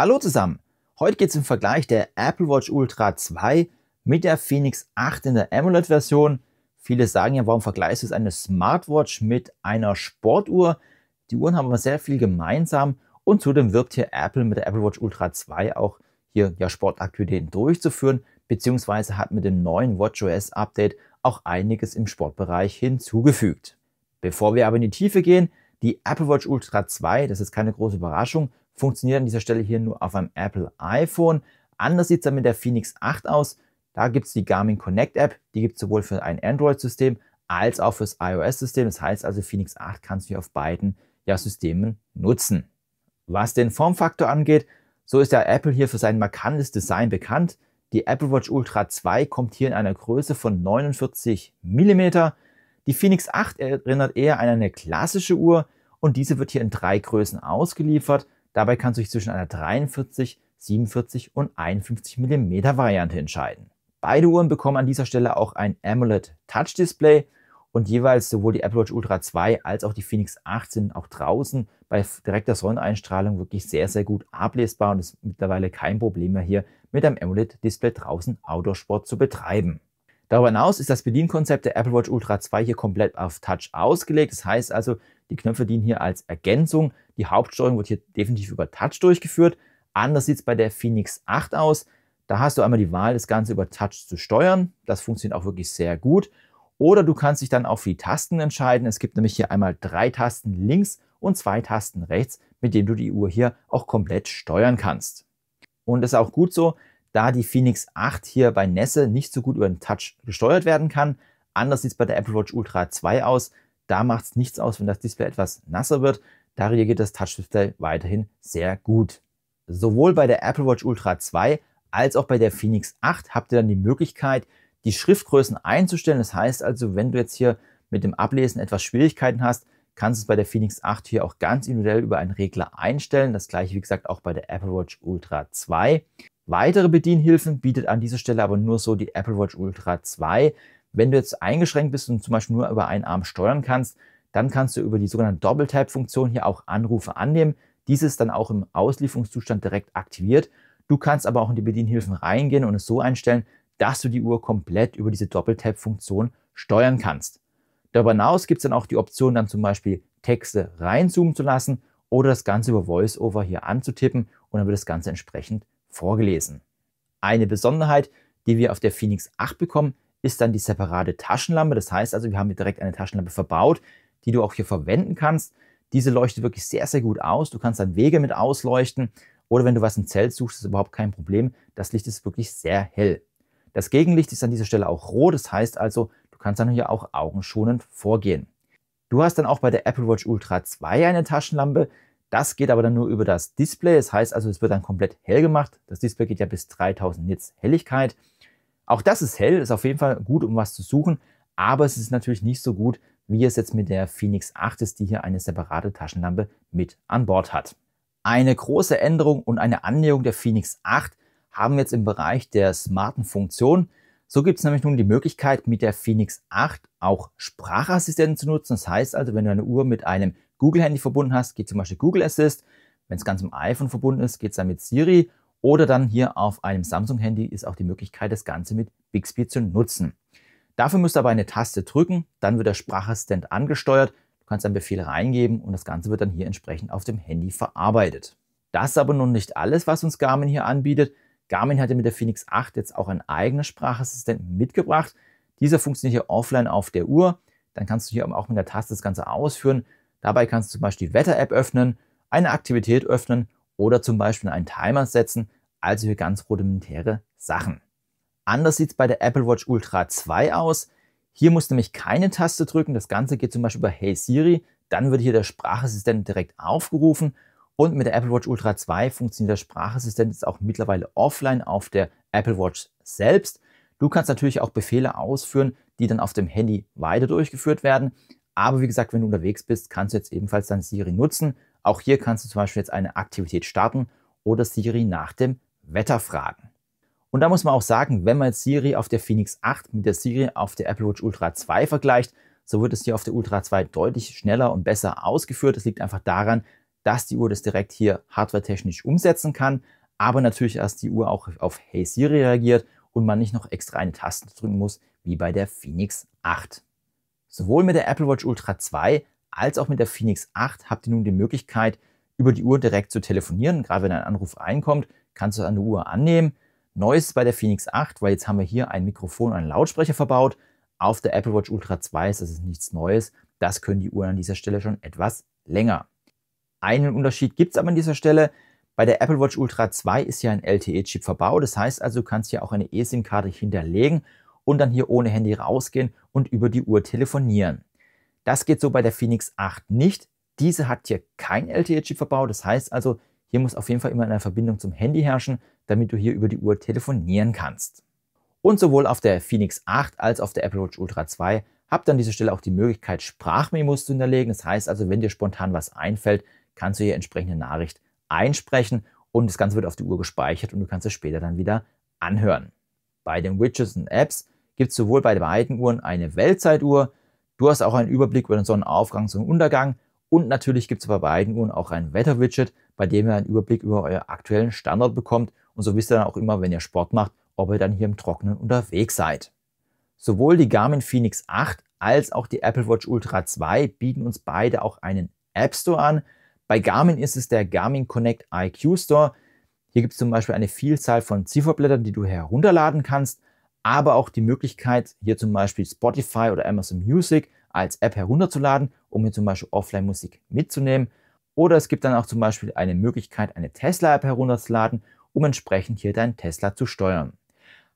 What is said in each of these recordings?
Hallo zusammen! Heute geht es im Vergleich der Apple Watch Ultra 2 mit der Phoenix 8 in der AMOLED-Version. Viele sagen ja, warum vergleichst du es eine Smartwatch mit einer Sportuhr? Die Uhren haben aber sehr viel gemeinsam und zudem wirbt hier Apple mit der Apple Watch Ultra 2 auch hier ja Sportaktivitäten durchzuführen, beziehungsweise hat mit dem neuen WatchOS Update auch einiges im Sportbereich hinzugefügt. Bevor wir aber in die Tiefe gehen, die Apple Watch Ultra 2, das ist keine große Überraschung, funktioniert an dieser Stelle hier nur auf einem Apple iPhone. Anders sieht es dann mit der Phoenix 8 aus. Da gibt es die Garmin Connect App, die gibt es sowohl für ein Android-System als auch fürs iOS-System. Das heißt also, Phoenix 8 kannst du hier auf beiden ja, Systemen nutzen. Was den Formfaktor angeht, so ist der Apple hier für sein markantes Design bekannt. Die Apple Watch Ultra 2 kommt hier in einer Größe von 49 mm. Die Phoenix 8 erinnert eher an eine klassische Uhr und diese wird hier in drei Größen ausgeliefert. Dabei kannst du dich zwischen einer 43, 47 und 51 mm Variante entscheiden. Beide Uhren bekommen an dieser Stelle auch ein AMOLED Touch Display und jeweils sowohl die Apple Watch Ultra 2 als auch die Phoenix 8 sind auch draußen bei direkter Sonneneinstrahlung wirklich sehr, sehr gut ablesbar und ist mittlerweile kein Problem mehr hier mit einem AMOLED-Display draußen Outdoor-Sport zu betreiben. Darüber hinaus ist das Bedienkonzept der Apple Watch Ultra 2 hier komplett auf Touch ausgelegt. Das heißt also, die Knöpfe dienen hier als Ergänzung. Die Hauptsteuerung wird hier definitiv über Touch durchgeführt. Anders sieht es bei der Phoenix 8 aus. Da hast du einmal die Wahl, das Ganze über Touch zu steuern. Das funktioniert auch wirklich sehr gut. Oder du kannst dich dann auch für die Tasten entscheiden. Es gibt nämlich hier einmal drei Tasten links und zwei Tasten rechts, mit denen du die Uhr hier auch komplett steuern kannst. Und das ist auch gut so, da die Phoenix 8 hier bei Nässe nicht so gut über den Touch gesteuert werden kann. Anders sieht es bei der Apple Watch Ultra 2 aus. Da macht es nichts aus, wenn das Display etwas nasser wird. Da reagiert das Touch-Display weiterhin sehr gut. Sowohl bei der Apple Watch Ultra 2 als auch bei der Phoenix 8 habt ihr dann die Möglichkeit, die Schriftgrößen einzustellen. Das heißt also, wenn du jetzt hier mit dem Ablesen etwas Schwierigkeiten hast, kannst es bei der Phoenix 8 hier auch ganz individuell über einen Regler einstellen. Das gleiche, wie gesagt, auch bei der Apple Watch Ultra 2. Weitere Bedienhilfen bietet an dieser Stelle aber nur so die Apple Watch Ultra 2. Wenn du jetzt eingeschränkt bist und zum Beispiel nur über einen Arm steuern kannst, dann kannst du über die sogenannte Double-Tap-Funktion hier auch Anrufe annehmen. Dieses dann auch im Auslieferungszustand direkt aktiviert. Du kannst aber auch in die Bedienhilfen reingehen und es so einstellen, dass du die Uhr komplett über diese Doppel-Tap-Funktion steuern kannst. Darüber hinaus gibt es dann auch die Option, dann zum Beispiel Texte reinzoomen zu lassen oder das Ganze über VoiceOver hier anzutippen und dann wird das Ganze entsprechend vorgelesen. Eine Besonderheit, die wir auf der Phoenix 8 bekommen, ist dann die separate Taschenlampe. Das heißt also, wir haben hier direkt eine Taschenlampe verbaut, die du auch hier verwenden kannst. Diese leuchtet wirklich sehr, sehr gut aus. Du kannst dann Wege mit ausleuchten oder wenn du was im Zelt suchst, ist überhaupt kein Problem. Das Licht ist wirklich sehr hell. Das Gegenlicht ist an dieser Stelle auch rot. Das heißt also, du kannst dann hier auch augenschonend vorgehen. Du hast dann auch bei der Apple Watch Ultra 2 eine Taschenlampe. Das geht aber dann nur über das Display. Das heißt also, es wird dann komplett hell gemacht. Das Display geht ja bis 3000 Nits Helligkeit. Auch das ist hell, ist auf jeden Fall gut, um was zu suchen. Aber es ist natürlich nicht so gut, wie es jetzt mit der Phoenix 8 ist, die hier eine separate Taschenlampe mit an Bord hat. Eine große Änderung und eine Annäherung der Phoenix 8 haben wir jetzt im Bereich der smarten Funktion. So gibt es nämlich nun die Möglichkeit, mit der Phoenix 8 auch Sprachassistenten zu nutzen. Das heißt also, wenn du eine Uhr mit einem Google-Handy verbunden hast, geht zum Beispiel Google Assist. Wenn es ganz im iPhone verbunden ist, geht es dann mit Siri. Oder dann hier auf einem Samsung-Handy ist auch die Möglichkeit, das Ganze mit Bixby zu nutzen. Dafür müsst ihr aber eine Taste drücken, dann wird der Sprachassistent angesteuert. Du kannst einen Befehl reingeben und das Ganze wird dann hier entsprechend auf dem Handy verarbeitet. Das ist aber nun nicht alles, was uns Garmin hier anbietet. Garmin hatte mit der Phoenix 8 jetzt auch einen eigenen Sprachassistenten mitgebracht. Dieser funktioniert hier offline auf der Uhr. Dann kannst du hier auch mit der Taste das Ganze ausführen. Dabei kannst du zum Beispiel die Wetter-App öffnen, eine Aktivität öffnen oder zum Beispiel einen Timer setzen, also hier ganz rudimentäre Sachen. Anders sieht es bei der Apple Watch Ultra 2 aus. Hier musst du nämlich keine Taste drücken. Das Ganze geht zum Beispiel über Hey Siri. Dann wird hier der Sprachassistent direkt aufgerufen. Und mit der Apple Watch Ultra 2 funktioniert der Sprachassistent jetzt auch mittlerweile offline auf der Apple Watch selbst. Du kannst natürlich auch Befehle ausführen, die dann auf dem Handy weiter durchgeführt werden. Aber wie gesagt, wenn du unterwegs bist, kannst du jetzt ebenfalls dann Siri nutzen. Auch hier kannst du zum Beispiel jetzt eine Aktivität starten oder Siri nach dem Wetter fragen. Und da muss man auch sagen, wenn man jetzt Siri auf der Phoenix 8 mit der Siri auf der Apple Watch Ultra 2 vergleicht, so wird es hier auf der Ultra 2 deutlich schneller und besser ausgeführt. Das liegt einfach daran, dass die Uhr das direkt hier hardwaretechnisch umsetzen kann, aber natürlich erst die Uhr auch auf Hey Siri reagiert und man nicht noch extra eine Taste drücken muss, wie bei der Phoenix 8. Sowohl mit der Apple Watch Ultra 2 als auch mit der Phoenix 8 habt ihr nun die Möglichkeit, über die Uhr direkt zu telefonieren. Gerade wenn ein Anruf reinkommt, kannst du eine Uhr annehmen. Neues bei der Phoenix 8, weil jetzt haben wir hier ein Mikrofon und einen Lautsprecher verbaut. Auf der Apple Watch Ultra 2 ist das nichts Neues. Das können die Uhren an dieser Stelle schon etwas länger. Einen Unterschied gibt es aber an dieser Stelle. Bei der Apple Watch Ultra 2 ist ja ein LTE-Chip verbaut. Das heißt also, du kannst hier auch eine eSIM-Karte hinterlegen und dann hier ohne Handy rausgehen und über die Uhr telefonieren. Das geht so bei der Phoenix 8 nicht. Diese hat hier kein LTE-Chip verbaut. Das heißt also, hier muss auf jeden Fall immer eine Verbindung zum Handy herrschen, damit du hier über die Uhr telefonieren kannst. Und sowohl auf der Phoenix 8 als auch auf der Apple Watch Ultra 2 habt ihr an dieser Stelle auch die Möglichkeit, Sprachmemos zu hinterlegen. Das heißt also, wenn dir spontan was einfällt, kannst du hier entsprechende Nachricht einsprechen und das Ganze wird auf die Uhr gespeichert und du kannst es später dann wieder anhören. Bei den Widgets und Apps gibt es sowohl bei beiden Uhren eine Weltzeituhr, du hast auch einen Überblick über den Sonnenaufgang, Sonnenuntergang und natürlich gibt es bei beiden Uhren auch ein Wetterwidget, bei dem ihr einen Überblick über euren aktuellen Standort bekommt und so wisst ihr dann auch immer, wenn ihr Sport macht, ob ihr dann hier im Trockenen unterwegs seid. Sowohl die Garmin Phoenix 8 als auch die Apple Watch Ultra 2 bieten uns beide auch einen App Store an. Bei Garmin ist es der Garmin Connect IQ Store. Hier gibt es zum Beispiel eine Vielzahl von Zifferblättern, die du herunterladen kannst, aber auch die Möglichkeit, hier zum Beispiel Spotify oder Amazon Music als App herunterzuladen, um hier zum Beispiel Offline-Musik mitzunehmen. Oder es gibt dann auch zum Beispiel eine Möglichkeit, eine Tesla-App herunterzuladen, um entsprechend hier deinen Tesla zu steuern.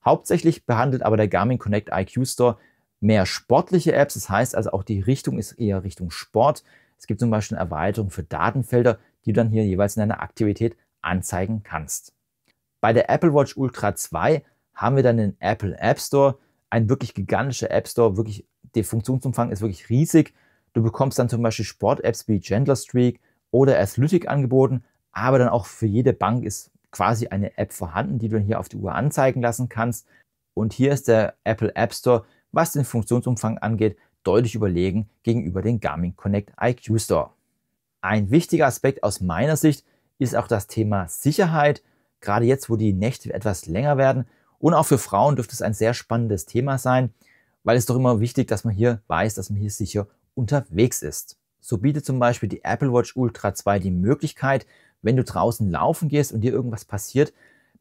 Hauptsächlich behandelt aber der Garmin Connect IQ Store mehr sportliche Apps. Das heißt also auch die Richtung ist eher Richtung Sport. Es gibt zum Beispiel eine Erweiterung für Datenfelder, die du dann hier jeweils in deiner Aktivität anzeigen kannst. Bei der Apple Watch Ultra 2 haben wir dann den Apple App Store, ein wirklich gigantischer App Store, wirklich der Funktionsumfang ist wirklich riesig. Du bekommst dann zum Beispiel Sport-Apps wie Gentler Streak oder Athletic angeboten, aber dann auch für jede Bank ist quasi eine App vorhanden, die du hier auf die Uhr anzeigen lassen kannst. Und hier ist der Apple App Store, was den Funktionsumfang angeht, deutlich überlegen gegenüber dem Garmin Connect IQ Store. Ein wichtiger Aspekt aus meiner Sicht ist auch das Thema Sicherheit, gerade jetzt, wo die Nächte etwas länger werden. Und auch für Frauen dürfte es ein sehr spannendes Thema sein, weil es doch immer wichtig, dass man hier weiß, dass man hier sicher unterwegs ist. So bietet zum Beispiel die Apple Watch Ultra 2 die Möglichkeit, wenn du draußen laufen gehst und dir irgendwas passiert,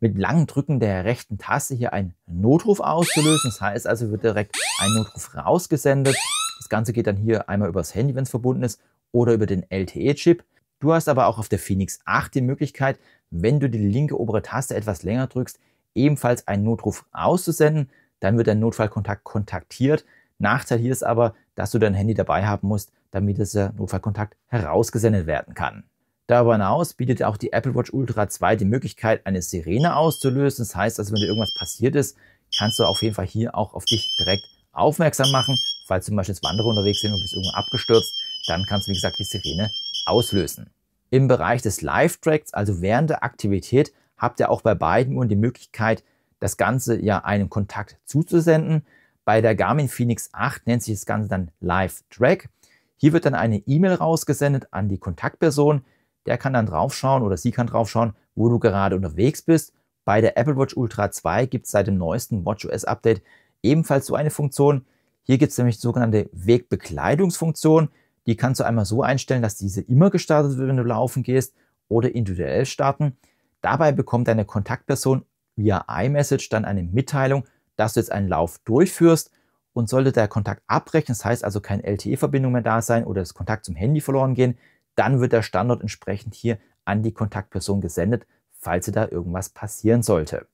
mit langem Drücken der rechten Taste hier einen Notruf auszulösen. Das heißt also, wird direkt ein Notruf rausgesendet. Das Ganze geht dann hier einmal übers Handy, wenn es verbunden ist, oder über den LTE-Chip. Du hast aber auch auf der Phoenix 8 die Möglichkeit, wenn du die linke obere Taste etwas länger drückst, ebenfalls einen Notruf auszusenden. Dann wird der Notfallkontakt kontaktiert. Nachteil hier ist aber, dass du dein Handy dabei haben musst, damit dieser Notfallkontakt herausgesendet werden kann. Darüber hinaus bietet auch die Apple Watch Ultra 2 die Möglichkeit, eine Sirene auszulösen. Das heißt, also wenn dir irgendwas passiert ist, kannst du auf jeden Fall hier auch auf dich direkt aufmerksam machen. Falls zum Beispiel als Wanderer unterwegs sind und bist irgendwo abgestürzt, dann kannst du, wie gesagt, die Sirene auslösen. Im Bereich des Live-Tracks, also während der Aktivität, habt ihr auch bei beiden Uhren die Möglichkeit, das Ganze ja einem Kontakt zuzusenden. Bei der Garmin Phoenix 8 nennt sich das Ganze dann Live-Track. Hier wird dann eine E-Mail rausgesendet an die Kontaktperson, der kann dann draufschauen oder sie kann draufschauen, wo du gerade unterwegs bist. Bei der Apple Watch Ultra 2 gibt es seit dem neuesten WatchOS Update ebenfalls so eine Funktion. Hier gibt es nämlich die sogenannte Wegbekleidungsfunktion. Die kannst du einmal so einstellen, dass diese immer gestartet wird, wenn du laufen gehst oder individuell starten. Dabei bekommt deine Kontaktperson via iMessage dann eine Mitteilung, dass du jetzt einen Lauf durchführst und sollte der Kontakt abbrechen, das heißt also keine LTE-Verbindung mehr da sein oder das Kontakt zum Handy verloren gehen, dann wird der Standort entsprechend hier an die Kontaktperson gesendet, falls da irgendwas passieren sollte.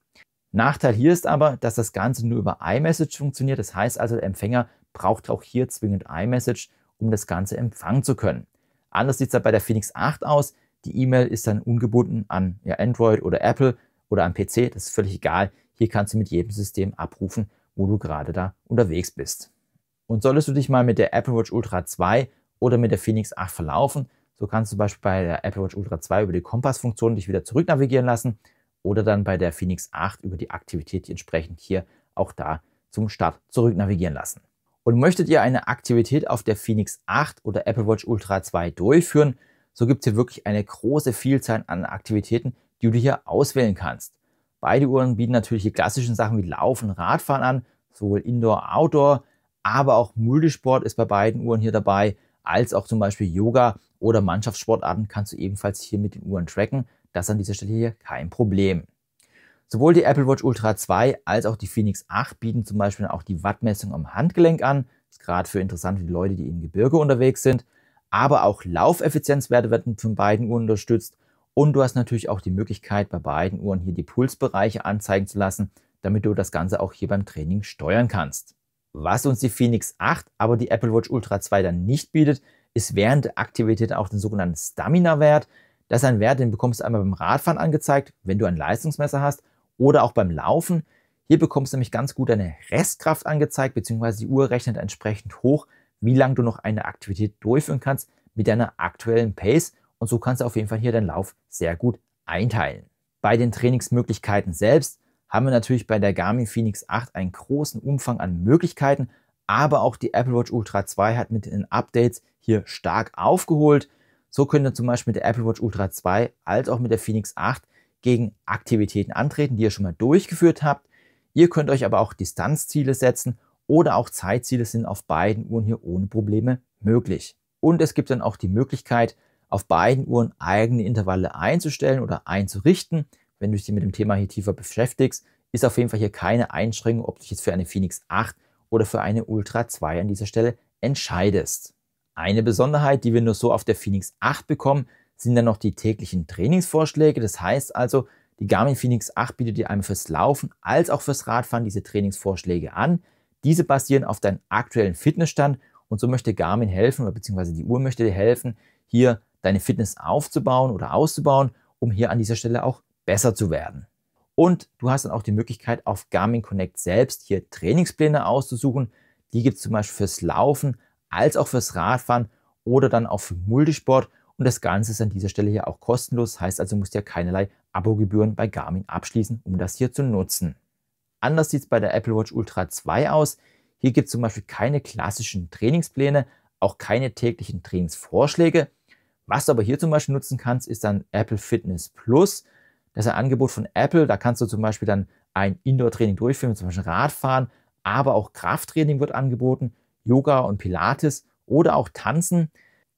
Nachteil hier ist aber, dass das Ganze nur über iMessage funktioniert. Das heißt also, der Empfänger braucht auch hier zwingend iMessage, um das Ganze empfangen zu können. Anders sieht es bei der Phoenix 8 aus. Die E-Mail ist dann ungebunden an ja, Android oder Apple oder am PC. Das ist völlig egal. Hier kannst du mit jedem System abrufen, wo du gerade da unterwegs bist. Und solltest du dich mal mit der Apple Watch Ultra 2 oder mit der Phoenix 8 verlaufen, so kannst du zum Beispiel bei der Apple Watch Ultra 2 über die Kompassfunktion dich wieder zurück navigieren lassen oder dann bei der Phoenix 8 über die Aktivität die entsprechend hier auch da zum Start zurück navigieren lassen. Und möchtet ihr eine Aktivität auf der Phoenix 8 oder Apple Watch Ultra 2 durchführen, So gibt es hier wirklich eine große Vielzahl an Aktivitäten, die du hier auswählen kannst. Beide Uhren bieten natürlich die klassischen Sachen wie Laufen, Radfahren an, sowohl Indoor, Outdoor, aber auch Multisport ist bei beiden Uhren hier dabei, als auch zum Beispiel Yoga oder Mannschaftssportarten kannst du ebenfalls hier mit den Uhren tracken. Das ist an dieser Stelle hier kein Problem. Sowohl die Apple Watch Ultra 2 als auch die Phoenix 8 bieten zum Beispiel auch die Wattmessung am Handgelenk an. Das ist gerade für interessant für die Leute, die im Gebirge unterwegs sind. Aber auch Laufeffizienzwerte werden von beiden Uhren unterstützt. Und du hast natürlich auch die Möglichkeit, bei beiden Uhren hier die Pulsbereiche anzeigen zu lassen, damit du das Ganze auch hier beim Training steuern kannst. Was uns die Phoenix 8, aber die Apple Watch Ultra 2 dann nicht bietet, ist während der Aktivität auch den sogenannten Stamina-Wert. Das ist ein Wert, den bekommst du einmal beim Radfahren angezeigt, wenn du ein Leistungsmesser hast, oder auch beim Laufen. Hier bekommst du nämlich ganz gut deine Restkraft angezeigt, beziehungsweise die Uhr rechnet entsprechend hoch, wie lange du noch eine Aktivität durchführen kannst mit deiner aktuellen Pace. Und so kannst du auf jeden Fall hier deinen Lauf sehr gut einteilen. Bei den Trainingsmöglichkeiten selbst haben wir natürlich bei der Garmin Phoenix 8 einen großen Umfang an Möglichkeiten, aber auch die Apple Watch Ultra 2 hat mit den Updates hier stark aufgeholt. So könnt ihr zum Beispiel mit der Apple Watch Ultra 2 als auch mit der Phoenix 8 gegen Aktivitäten antreten, die ihr schon mal durchgeführt habt. Ihr könnt euch aber auch Distanzziele setzen oder auch Zeitziele sind auf beiden Uhren hier ohne Probleme möglich. Und es gibt dann auch die Möglichkeit, auf beiden Uhren eigene Intervalle einzustellen oder einzurichten wenn du dich mit dem Thema hier tiefer beschäftigst, ist auf jeden Fall hier keine Einschränkung, ob du dich jetzt für eine Phoenix 8 oder für eine Ultra 2 an dieser Stelle entscheidest. Eine Besonderheit, die wir nur so auf der Phoenix 8 bekommen, sind dann noch die täglichen Trainingsvorschläge. Das heißt also, die Garmin Phoenix 8 bietet dir einmal fürs Laufen als auch fürs Radfahren diese Trainingsvorschläge an. Diese basieren auf deinem aktuellen Fitnessstand und so möchte Garmin helfen oder beziehungsweise die Uhr möchte dir helfen, hier deine Fitness aufzubauen oder auszubauen, um hier an dieser Stelle auch besser zu werden. Und du hast dann auch die Möglichkeit, auf Garmin Connect selbst hier Trainingspläne auszusuchen. Die gibt es zum Beispiel fürs Laufen als auch fürs Radfahren oder dann auch für Multisport. Und das Ganze ist an dieser Stelle hier auch kostenlos. Heißt also, musst ja keinerlei Abogebühren bei Garmin abschließen, um das hier zu nutzen. Anders sieht es bei der Apple Watch Ultra 2 aus. Hier gibt es zum Beispiel keine klassischen Trainingspläne, auch keine täglichen Trainingsvorschläge. Was du aber hier zum Beispiel nutzen kannst, ist dann Apple Fitness Plus. Das ist ein Angebot von Apple. Da kannst du zum Beispiel dann ein Indoor-Training durchführen, zum Beispiel Radfahren, aber auch Krafttraining wird angeboten, Yoga und Pilates oder auch Tanzen.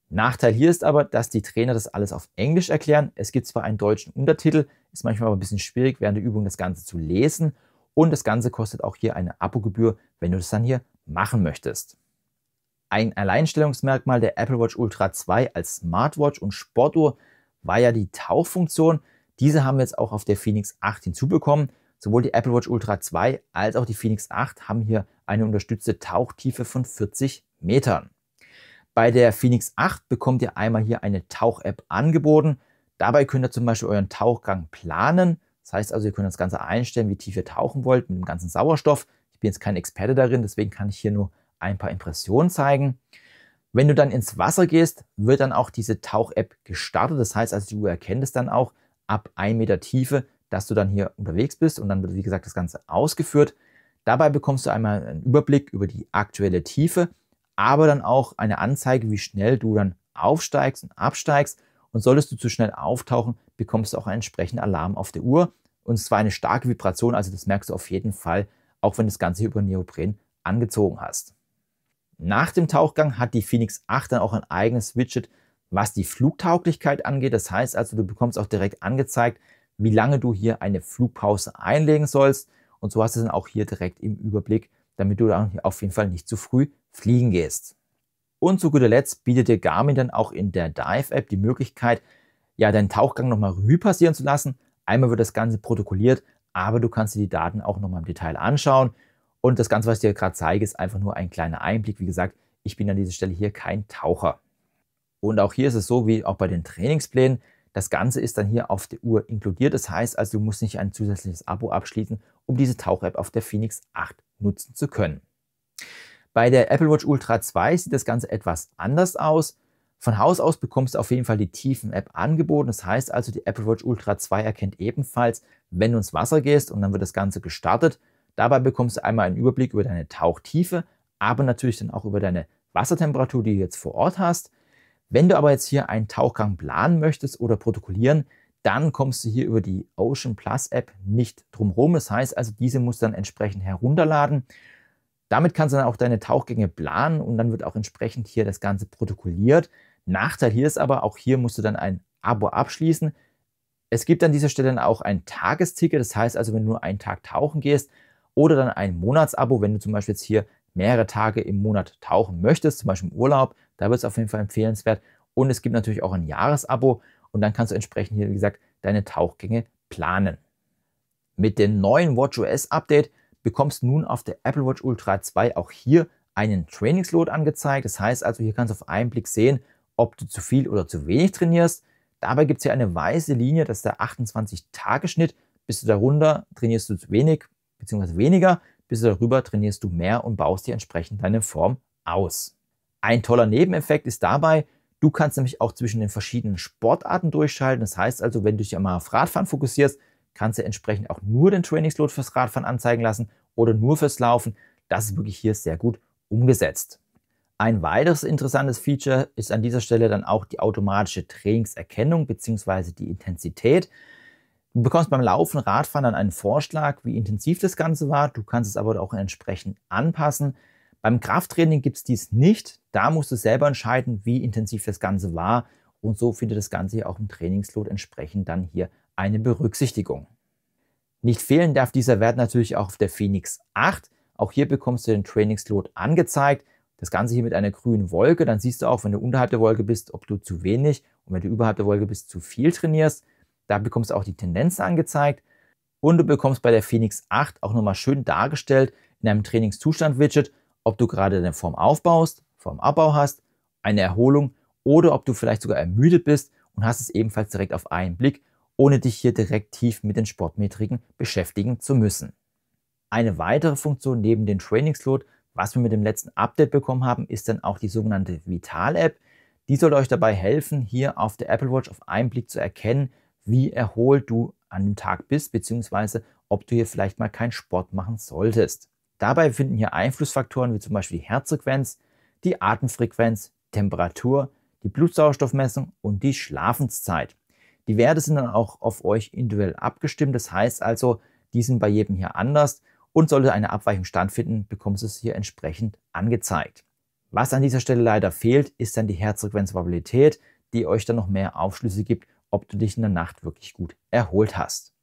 Nachteil hier ist aber, dass die Trainer das alles auf Englisch erklären. Es gibt zwar einen deutschen Untertitel, ist manchmal aber ein bisschen schwierig, während der Übung das Ganze zu lesen. Und das Ganze kostet auch hier eine Abogebühr, wenn du das dann hier machen möchtest. Ein Alleinstellungsmerkmal der Apple Watch Ultra 2 als Smartwatch und Sportuhr war ja die Tauchfunktion. Diese haben wir jetzt auch auf der Phoenix 8 hinzubekommen. Sowohl die Apple Watch Ultra 2 als auch die Phoenix 8 haben hier eine unterstützte Tauchtiefe von 40 Metern. Bei der Phoenix 8 bekommt ihr einmal hier eine Tauch-App angeboten. Dabei könnt ihr zum Beispiel euren Tauchgang planen. Das heißt also, ihr könnt das Ganze einstellen, wie tief ihr tauchen wollt mit dem ganzen Sauerstoff. Ich bin jetzt kein Experte darin, deswegen kann ich hier nur ein paar Impressionen zeigen. Wenn du dann ins Wasser gehst, wird dann auch diese Tauch-App gestartet. Das heißt also, erkennt es dann auch, ab 1 Meter Tiefe, dass du dann hier unterwegs bist und dann wird, wie gesagt, das Ganze ausgeführt. Dabei bekommst du einmal einen Überblick über die aktuelle Tiefe, aber dann auch eine Anzeige, wie schnell du dann aufsteigst und absteigst. Und solltest du zu schnell auftauchen, bekommst du auch einen entsprechenden Alarm auf der Uhr. Und zwar eine starke Vibration, also das merkst du auf jeden Fall, auch wenn du das Ganze über Neopren angezogen hast. Nach dem Tauchgang hat die Phoenix 8 dann auch ein eigenes Widget, was die Flugtauglichkeit angeht. Das heißt also, du bekommst auch direkt angezeigt, wie lange du hier eine Flugpause einlegen sollst. Und so hast du es dann auch hier direkt im Überblick, damit du dann auf jeden Fall nicht zu früh fliegen gehst. Und zu guter Letzt bietet dir Garmin dann auch in der Dive-App die Möglichkeit, ja, deinen Tauchgang nochmal Revue passieren zu lassen. Einmal wird das Ganze protokolliert, aber du kannst dir die Daten auch nochmal im Detail anschauen. Und das Ganze, was ich dir gerade zeige, ist einfach nur ein kleiner Einblick. Wie gesagt, ich bin an dieser Stelle hier kein Taucher. Und auch hier ist es so wie auch bei den Trainingsplänen. Das Ganze ist dann hier auf der Uhr inkludiert. Das heißt also, du musst nicht ein zusätzliches Abo abschließen, um diese Tauch-App auf der Phoenix 8 nutzen zu können. Bei der Apple Watch Ultra 2 sieht das Ganze etwas anders aus. Von Haus aus bekommst du auf jeden Fall die Tiefen-App angeboten. Das heißt also, die Apple Watch Ultra 2 erkennt ebenfalls, wenn du ins Wasser gehst und dann wird das Ganze gestartet. Dabei bekommst du einmal einen Überblick über deine Tauchtiefe, aber natürlich dann auch über deine Wassertemperatur, die du jetzt vor Ort hast. Wenn du aber jetzt hier einen Tauchgang planen möchtest oder protokollieren, dann kommst du hier über die Ocean Plus App nicht drumherum. Das heißt also, diese musst du dann entsprechend herunterladen. Damit kannst du dann auch deine Tauchgänge planen und dann wird auch entsprechend hier das Ganze protokolliert. Nachteil hier ist aber, auch hier musst du dann ein Abo abschließen. Es gibt an dieser Stelle dann auch ein Tagesticket. Das heißt also, wenn du nur einen Tag tauchen gehst oder dann ein Monatsabo, wenn du zum Beispiel jetzt hier mehrere Tage im Monat tauchen möchtest, zum Beispiel im Urlaub, da wird es auf jeden Fall empfehlenswert. Und es gibt natürlich auch ein Jahresabo und dann kannst du entsprechend hier, wie gesagt, deine Tauchgänge planen. Mit dem neuen WatchOS Update bekommst du nun auf der Apple Watch Ultra 2 auch hier einen Trainingsload angezeigt. Das heißt also, hier kannst du auf einen Blick sehen, ob du zu viel oder zu wenig trainierst. Dabei gibt es hier eine weiße Linie, das ist der 28-Tage-Schnitt. Bist du darunter, trainierst du zu wenig bzw. weniger. Bist du darüber, trainierst du mehr und baust dir entsprechend deine Form aus. Ein toller Nebeneffekt ist dabei, du kannst nämlich auch zwischen den verschiedenen Sportarten durchschalten. Das heißt also, wenn du dich einmal auf Radfahren fokussierst, kannst du entsprechend auch nur den Trainingsload fürs Radfahren anzeigen lassen oder nur fürs Laufen. Das ist wirklich hier sehr gut umgesetzt. Ein weiteres interessantes Feature ist an dieser Stelle dann auch die automatische Trainingserkennung bzw. die Intensität. Du bekommst beim Laufen, Radfahren dann einen Vorschlag, wie intensiv das Ganze war. Du kannst es aber auch entsprechend anpassen. Beim Krafttraining gibt es dies nicht. Da musst du selber entscheiden, wie intensiv das Ganze war. Und so findet das Ganze auch im Trainingsload entsprechend dann hier eine Berücksichtigung. Nicht fehlen darf dieser Wert natürlich auch auf der Phoenix 8. Auch hier bekommst du den Trainingsload angezeigt. Das Ganze hier mit einer grünen Wolke. Dann siehst du auch, wenn du unterhalb der Wolke bist, ob du zu wenig und wenn du überhalb der Wolke bist, zu viel trainierst. Da bekommst du auch die Tendenz angezeigt. Und du bekommst bei der Phoenix 8 auch nochmal schön dargestellt in einem Trainingszustand-Widget, ob du gerade eine Form aufbaust, Form Abbau hast, eine Erholung oder ob du vielleicht sogar ermüdet bist und hast es ebenfalls direkt auf einen Blick, ohne dich hier direkt tief mit den Sportmetriken beschäftigen zu müssen. Eine weitere Funktion neben dem Trainingsload, was wir mit dem letzten Update bekommen haben, ist dann auch die sogenannte Vital-App. Die soll euch dabei helfen, hier auf der Apple Watch auf einen Blick zu erkennen, wie erholt du an dem Tag bist, beziehungsweise ob du hier vielleicht mal keinen Sport machen solltest. Dabei finden hier Einflussfaktoren wie zum Beispiel die Herzfrequenz, die Atemfrequenz, Temperatur, die Blutsauerstoffmessung und die Schlafenszeit. Die Werte sind dann auch auf euch individuell abgestimmt. Das heißt also, die sind bei jedem hier anders und sollte eine Abweichung stattfinden, bekommst du es hier entsprechend angezeigt. Was an dieser Stelle leider fehlt, ist dann die Herzfrequenzvariabilität, die euch dann noch mehr Aufschlüsse gibt, ob du dich in der Nacht wirklich gut erholt hast.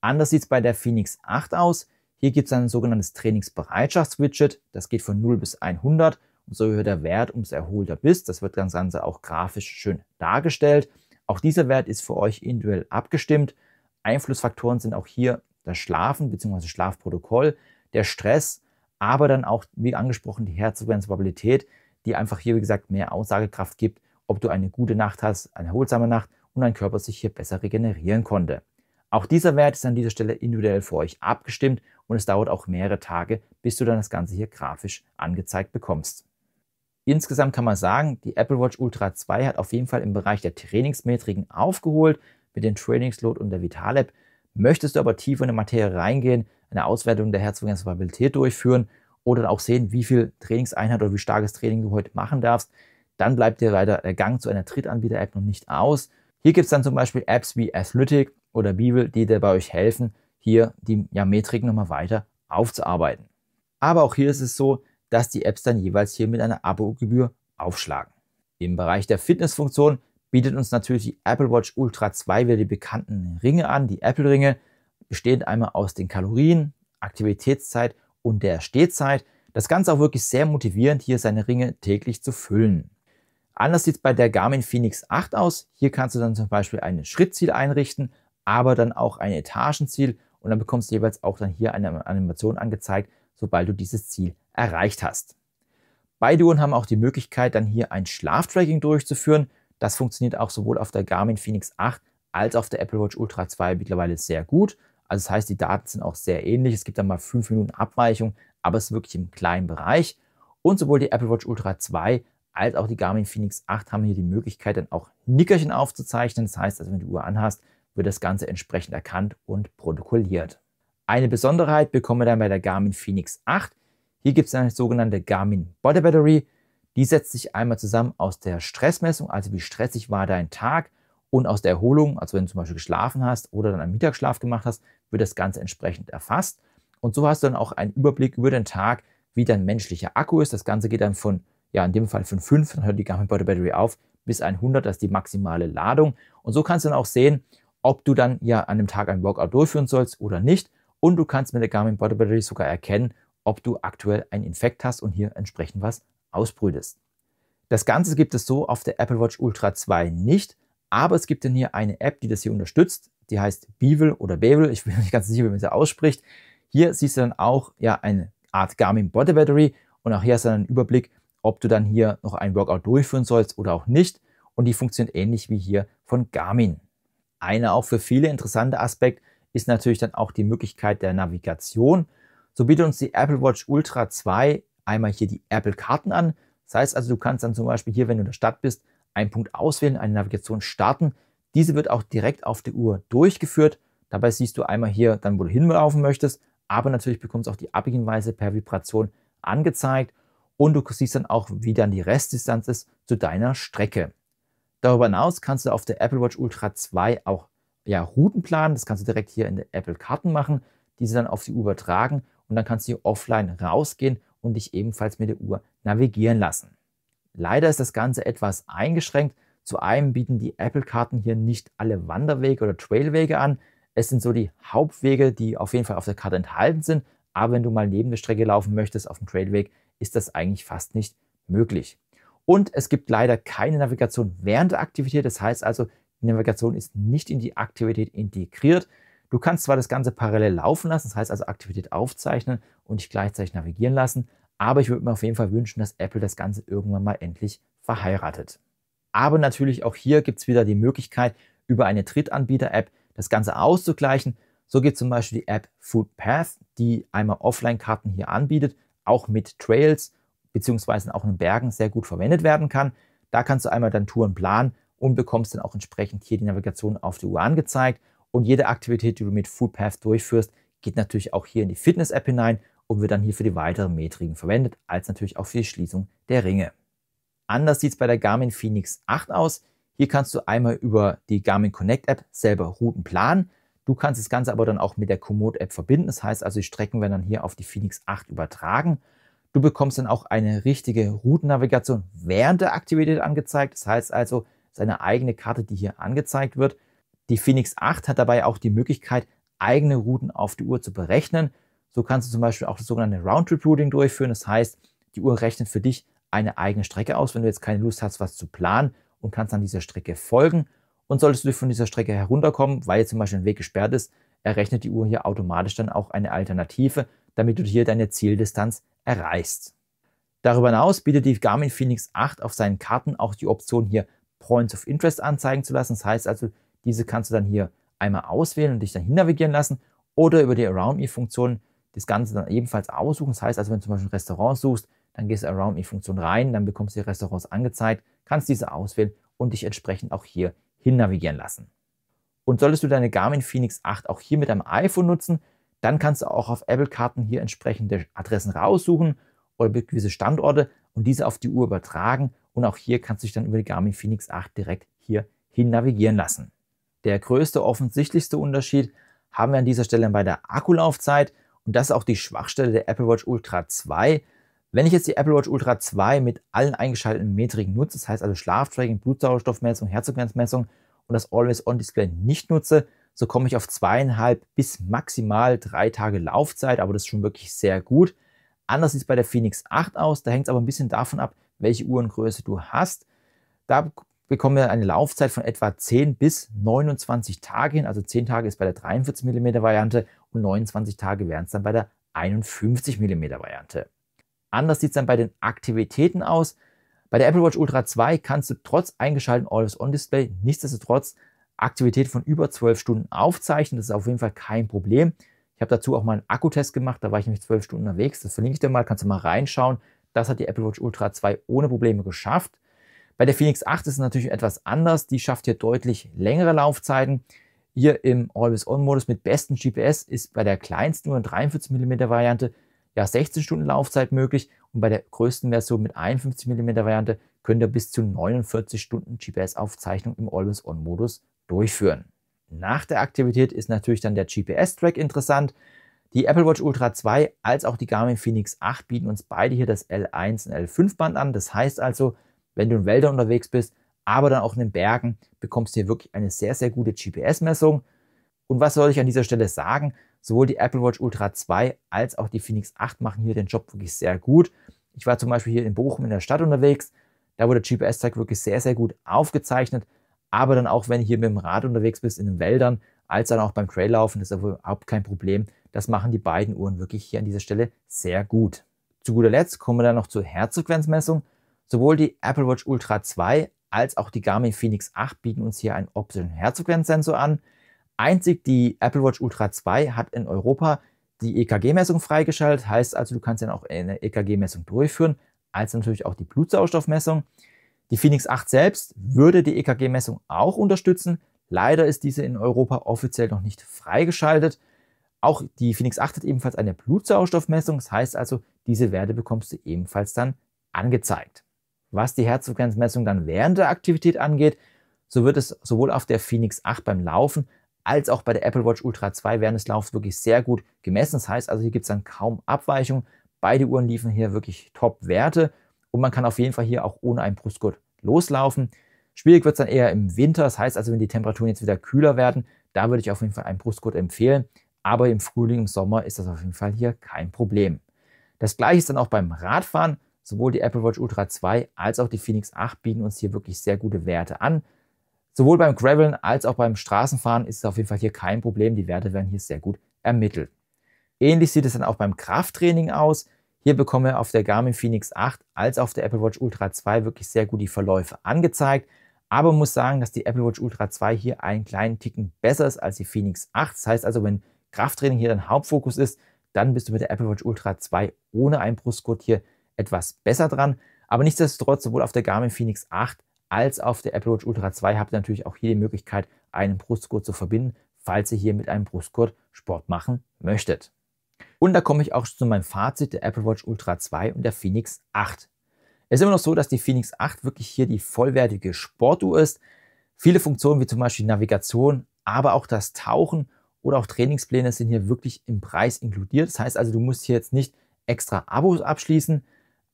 Anders sieht es bei der Phoenix 8 aus. Hier gibt es ein sogenanntes Trainingsbereitschaftswidget. Das geht von 0 bis 100. Umso höher der Wert, umso erholter bist. Das wird das Ganze auch grafisch schön dargestellt. Auch dieser Wert ist für euch individuell abgestimmt. Einflussfaktoren sind auch hier das Schlafen bzw. Schlafprotokoll, der Stress, aber dann auch, wie angesprochen, die Herzfrequenzvariabilität, die einfach hier, wie gesagt, mehr Aussagekraft gibt, ob du eine gute Nacht hast, eine erholsame Nacht und dein Körper sich hier besser regenerieren konnte. Auch dieser Wert ist an dieser Stelle individuell für euch abgestimmt und es dauert auch mehrere Tage, bis du dann das Ganze hier grafisch angezeigt bekommst. Insgesamt kann man sagen, die Apple Watch Ultra 2 hat auf jeden Fall im Bereich der Trainingsmetriken aufgeholt mit dem Trainingsload und der Vital App. Möchtest du aber tiefer in die Materie reingehen, eine Auswertung der Herzfrequenzvariabilität durchführen oder auch sehen, wie viel Trainingseinheit oder wie starkes Training du heute machen darfst, dann bleibt dir leider der Gang zu einer Drittanbieter-App noch nicht aus. Hier gibt es dann zum Beispiel Apps wie Athletic oder Beagle, die dir bei euch helfen, hier die ja, Metriken nochmal weiter aufzuarbeiten. Aber auch hier ist es so, dass die Apps dann jeweils hier mit einer Abogebühr aufschlagen. Im Bereich der Fitnessfunktion bietet uns natürlich die Apple Watch Ultra 2 wieder die bekannten Ringe an, die Apple-Ringe, bestehend einmal aus den Kalorien, Aktivitätszeit und der Stehzeit. Das Ganze auch wirklich sehr motivierend, hier seine Ringe täglich zu füllen. Anders sieht es bei der Garmin Phoenix 8 aus. Hier kannst du dann zum Beispiel ein Schrittziel einrichten, aber dann auch ein Etagenziel und dann bekommst du jeweils auch dann hier eine Animation angezeigt, sobald du dieses Ziel erreicht hast. Beide Uhren haben auch die Möglichkeit, dann hier ein Schlaftracking durchzuführen. Das funktioniert auch sowohl auf der Garmin Phoenix 8 als auf der Apple Watch Ultra 2 mittlerweile sehr gut. Also das heißt, die Daten sind auch sehr ähnlich. Es gibt dann mal 5 Minuten Abweichung, aber es ist wirklich im kleinen Bereich. Und sowohl die Apple Watch Ultra 2 als auch die Garmin Phoenix 8 haben hier die Möglichkeit, dann auch Nickerchen aufzuzeichnen. Das heißt, also wenn du die Uhr anhast, wird das Ganze entsprechend erkannt und protokolliert. Eine Besonderheit bekommen wir dann bei der Garmin Phoenix 8. Hier gibt es eine sogenannte Garmin Body Battery. Die setzt sich einmal zusammen aus der Stressmessung, also wie stressig war dein Tag, und aus der Erholung, also wenn du zum Beispiel geschlafen hast oder dann einen Mittagsschlaf gemacht hast, wird das Ganze entsprechend erfasst. Und so hast du dann auch einen Überblick über den Tag, wie dein menschlicher Akku ist. Das Ganze geht dann von, ja, in dem Fall von 5, dann hört die Garmin Body Battery auf, bis 100, das ist die maximale Ladung. Und so kannst du dann auch sehen, ob du dann ja an einem Tag ein Workout durchführen sollst oder nicht. Und du kannst mit der Garmin Body Battery sogar erkennen, ob du aktuell einen Infekt hast und hier entsprechend was ausbrütest. Das Ganze gibt es so auf der Apple Watch Ultra 2 nicht, aber es gibt dann hier eine App, die das hier unterstützt. Die heißt Bevel oder Bevel. Ich bin nicht ganz sicher, wie man sie ausspricht. Hier siehst du dann auch ja eine Art Garmin Body Battery und auch hier hast du dann einen Überblick, ob du dann hier noch ein Workout durchführen sollst oder auch nicht. Und die funktioniert ähnlich wie hier von Garmin. Einer auch für viele interessante Aspekt ist natürlich dann auch die Möglichkeit der Navigation. So bietet uns die Apple Watch Ultra 2 einmal hier die Apple Karten an. Das heißt also, du kannst dann zum Beispiel hier, wenn du in der Stadt bist, einen Punkt auswählen, eine Navigation starten. Diese wird auch direkt auf der Uhr durchgeführt. Dabei siehst du einmal hier dann, wo du hinlaufen möchtest, aber natürlich bekommst du auch die Abbiegenweise per Vibration angezeigt und du siehst dann auch, wie dann die Restdistanz ist zu deiner Strecke. Darüber hinaus kannst du auf der Apple Watch Ultra 2 auch ja, Routen planen. Das kannst du direkt hier in der Apple Karten machen, diese dann auf die Uhr übertragen und dann kannst du hier offline rausgehen und dich ebenfalls mit der Uhr navigieren lassen. Leider ist das Ganze etwas eingeschränkt. Zu einem bieten die Apple-Karten hier nicht alle Wanderwege oder Trailwege an. Es sind so die Hauptwege, die auf jeden Fall auf der Karte enthalten sind. Aber wenn du mal neben der Strecke laufen möchtest auf dem Trailweg, ist das eigentlich fast nicht möglich. Und es gibt leider keine Navigation während der Aktivität. Das heißt also, die Navigation ist nicht in die Aktivität integriert. Du kannst zwar das Ganze parallel laufen lassen, das heißt also Aktivität aufzeichnen und dich gleichzeitig navigieren lassen, aber ich würde mir auf jeden Fall wünschen, dass Apple das Ganze irgendwann mal endlich verheiratet. Aber natürlich auch hier gibt es wieder die Möglichkeit, über eine Drittanbieter-App das Ganze auszugleichen. So gibt es zum Beispiel die App Foodpath, die einmal Offline-Karten hier anbietet, auch mit Trails beziehungsweise auch in Bergen sehr gut verwendet werden kann. Da kannst du einmal dann Touren planen und bekommst dann auch entsprechend hier die Navigation auf die Uhr angezeigt. Und jede Aktivität, die du mit Foodpath durchführst, geht natürlich auch hier in die Fitness-App hinein und wird dann hier für die weiteren Metriken verwendet, als natürlich auch für die Schließung der Ringe. Anders sieht es bei der Garmin Phoenix 8 aus. Hier kannst du einmal über die Garmin Connect App selber Routen planen. Du kannst das Ganze aber dann auch mit der Komoot App verbinden. Das heißt also, die Strecken werden dann hier auf die Phoenix 8 übertragen. Du bekommst dann auch eine richtige Routennavigation während der Aktivität angezeigt. Das heißt also, es ist eine eigene Karte, die hier angezeigt wird. Die Phoenix 8 hat dabei auch die Möglichkeit, eigene Routen auf die Uhr zu berechnen. So kannst du zum Beispiel auch das sogenannte Roundtrip-Routing durchführen. Das heißt, die Uhr rechnet für dich eine eigene Strecke aus, wenn du jetzt keine Lust hast, was zu planen und kannst an dieser Strecke folgen. Und solltest du von dieser Strecke herunterkommen, weil jetzt zum Beispiel ein Weg gesperrt ist, errechnet die Uhr hier automatisch dann auch eine Alternative, damit du hier deine Zieldistanz erreichst. Darüber hinaus bietet die Garmin Phoenix 8 auf seinen Karten auch die Option hier Points of Interest anzeigen zu lassen. Das heißt also, diese kannst du dann hier einmal auswählen und dich dann hin navigieren lassen oder über die Around Me-Funktion das Ganze dann ebenfalls aussuchen. Das heißt also, wenn du zum Beispiel ein Restaurant suchst, dann gehst du Around Me-Funktion rein, dann bekommst du die Restaurants angezeigt, kannst diese auswählen und dich entsprechend auch hier hin navigieren lassen. Und solltest du deine Garmin Phoenix 8 auch hier mit deinem iPhone nutzen, dann kannst du auch auf Apple-Karten hier entsprechende Adressen raussuchen oder gewisse Standorte und diese auf die Uhr übertragen. Und auch hier kannst du dich dann über die Garmin Phoenix 8 direkt hier hin navigieren lassen. Der größte, offensichtlichste Unterschied haben wir an dieser Stelle bei der Akkulaufzeit. Und das ist auch die Schwachstelle der Apple Watch Ultra 2. Wenn ich jetzt die Apple Watch Ultra 2 mit allen eingeschalteten Metriken nutze, das heißt also Schlaftracking, Blutsauerstoffmessung, Herzfrequenzmessung und das Always-On-Display nicht nutze, so komme ich auf zweieinhalb bis maximal drei Tage Laufzeit, aber das ist schon wirklich sehr gut. Anders sieht es bei der Phoenix 8 aus, da hängt es aber ein bisschen davon ab, welche Uhrengröße du hast. Da bekommen wir eine Laufzeit von etwa 10 bis 29 Tage hin. Also 10 Tage ist bei der 43 mm Variante und 29 Tage wären es dann bei der 51 mm Variante. Anders sieht es dann bei den Aktivitäten aus. Bei der Apple Watch Ultra 2 kannst du trotz eingeschaltetem Always-On-Display nichtsdestotrotz Aktivität von über 12 Stunden aufzeichnen. Das ist auf jeden Fall kein Problem. Ich habe dazu auch mal einen Akkutest gemacht, da war ich nämlich 12 Stunden unterwegs. Das verlinke ich dir mal, kannst du mal reinschauen. Das hat die Apple Watch Ultra 2 ohne Probleme geschafft. Bei der Phoenix 8 ist es natürlich etwas anders. Die schafft hier deutlich längere Laufzeiten. Hier im Always-On-Modus mit bestem GPS ist bei der kleinsten Uhr 43 mm Variante ja 16 Stunden Laufzeit möglich und bei der größten Version mit 51 mm Variante könnt ihr bis zu 49 Stunden GPS-Aufzeichnung im Always-On-Modus durchführen. Nach der Aktivität ist natürlich dann der GPS-Track interessant. Die Apple Watch Ultra 2 als auch die Garmin Phoenix 8 bieten uns beide hier das L1 und L5 Band an. Das heißt also, wenn du in Wäldern unterwegs bist, aber dann auch in den Bergen, bekommst du hier wirklich eine sehr, sehr gute GPS-Messung. Und was soll ich an dieser Stelle sagen? Sowohl die Apple Watch Ultra 2 als auch die Phoenix 8 machen hier den Job wirklich sehr gut. Ich war zum Beispiel hier in Bochum in der Stadt unterwegs. Da wurde der GPS-Tag wirklich sehr, sehr gut aufgezeichnet. Aber dann auch, wenn du hier mit dem Rad unterwegs bist in den Wäldern, als dann auch beim Traillaufen, ist das überhaupt kein Problem. Das machen die beiden Uhren wirklich hier an dieser Stelle sehr gut. Zu guter Letzt kommen wir dann noch zur Herzfrequenzmessung. Sowohl die Apple Watch Ultra 2 als auch die Garmin Phoenix 8 bieten uns hier einen optischen Herzfrequenzsensor an. Einzig die Apple Watch Ultra 2 hat in Europa die EKG-Messung freigeschaltet, heißt also, du kannst dann auch eine EKG-Messung durchführen, als natürlich auch die Blutsauerstoffmessung. Die Phoenix 8 selbst würde die EKG-Messung auch unterstützen. Leider ist diese in Europa offiziell noch nicht freigeschaltet. Auch die Phoenix 8 hat ebenfalls eine Blutsauerstoffmessung. Das heißt also, diese Werte bekommst du ebenfalls dann angezeigt. Was die Herzfrequenzmessung dann während der Aktivität angeht, so wird es sowohl auf der Phoenix 8 beim Laufen als auch bei der Apple Watch Ultra 2 während des Laufs wirklich sehr gut gemessen. Das heißt also, hier gibt es dann kaum Abweichung. Beide Uhren liefern hier wirklich Top-Werte und man kann auf jeden Fall hier auch ohne einen Brustgurt loslaufen. Schwierig wird es dann eher im Winter, das heißt also, wenn die Temperaturen jetzt wieder kühler werden, da würde ich auf jeden Fall einen Brustgurt empfehlen. Aber im Frühling, im Sommer ist das auf jeden Fall hier kein Problem. Das gleiche ist dann auch beim Radfahren. Sowohl die Apple Watch Ultra 2 als auch die Phoenix 8 bieten uns hier wirklich sehr gute Werte an. Sowohl beim Graveln als auch beim Straßenfahren ist es auf jeden Fall hier kein Problem. Die Werte werden hier sehr gut ermittelt. Ähnlich sieht es dann auch beim Krafttraining aus. Hier bekommen wir auf der Garmin Phoenix 8 als auch auf der Apple Watch Ultra 2 wirklich sehr gut die Verläufe angezeigt. Aber muss sagen, dass die Apple Watch Ultra 2 hier einen kleinen Ticken besser ist als die Phoenix 8. Das heißt also, wenn Krafttraining hier dein Hauptfokus ist, dann bist du mit der Apple Watch Ultra 2 ohne einen Brustgurt hier etwas besser dran. Aber nichtsdestotrotz, sowohl auf der Garmin Phoenix 8 als auf der Apple Watch Ultra 2 habt ihr natürlich auch hier die Möglichkeit, einen Brustgurt zu verbinden, falls ihr hier mit einem Brustgurt Sport machen möchtet. Und da komme ich auch zu meinem Fazit der Apple Watch Ultra 2 und der Phoenix 8. Es ist immer noch so, dass die Phoenix 8 wirklich hier die vollwertige Sportuhr ist. Viele Funktionen wie zum Beispiel Navigation, aber auch das Tauchen oder auch Trainingspläne sind hier wirklich im Preis inkludiert. Das heißt also, du musst hier jetzt nicht extra Abos abschließen.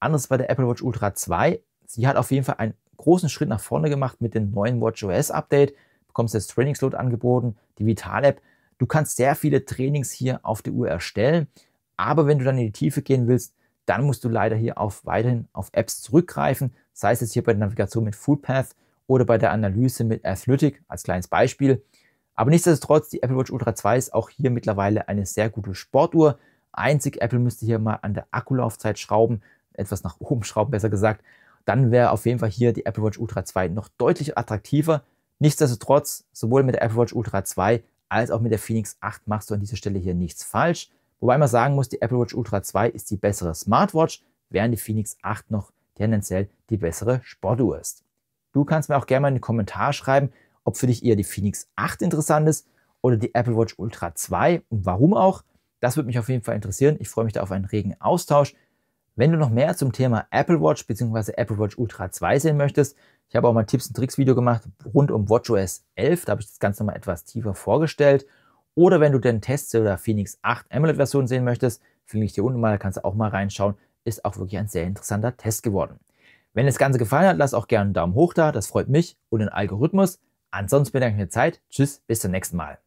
Anderes bei der Apple Watch Ultra 2. Sie hat auf jeden Fall einen großen Schritt nach vorne gemacht mit dem neuen WatchOS Update. Du bekommst das Trainingsload angeboten, die Vital App. Du kannst sehr viele Trainings hier auf der Uhr erstellen. Aber wenn du dann in die Tiefe gehen willst, dann musst du leider hier auf weiterhin auf Apps zurückgreifen. Sei es jetzt hier bei der Navigation mit Foodpath oder bei der Analyse mit Athletic als kleines Beispiel. Aber nichtsdestotrotz, die Apple Watch Ultra 2 ist auch hier mittlerweile eine sehr gute Sportuhr. Einzig Apple müsste hier mal an der Akkulaufzeit schrauben, etwas nach oben schrauben, besser gesagt. Dann wäre auf jeden Fall hier die Apple Watch Ultra 2 noch deutlich attraktiver. Nichtsdestotrotz, sowohl mit der Apple Watch Ultra 2 als auch mit der Phoenix 8 machst du an dieser Stelle hier nichts falsch. Wobei man sagen muss, die Apple Watch Ultra 2 ist die bessere Smartwatch, während die Phoenix 8 noch tendenziell die bessere Sportuhr ist. Du kannst mir auch gerne mal in den Kommentar schreiben, ob für dich eher die Phoenix 8 interessant ist oder die Apple Watch Ultra 2 und warum auch. Das würde mich auf jeden Fall interessieren. Ich freue mich da auf einen regen Austausch. Wenn du noch mehr zum Thema Apple Watch bzw. Apple Watch Ultra 2 sehen möchtest, ich habe auch mal ein Tipps und Tricks Video gemacht rund um WatchOS 11, da habe ich das Ganze nochmal etwas tiefer vorgestellt. Oder wenn du den Test der Phoenix 8 AMOLED Version sehen möchtest, verlinke ich dir unten mal, kannst du auch mal reinschauen. Ist auch wirklich ein sehr interessanter Test geworden. Wenn das Ganze gefallen hat, lass auch gerne einen Daumen hoch da, das freut mich und den Algorithmus. Ansonsten bedanke ich mir Zeit. Tschüss, bis zum nächsten Mal.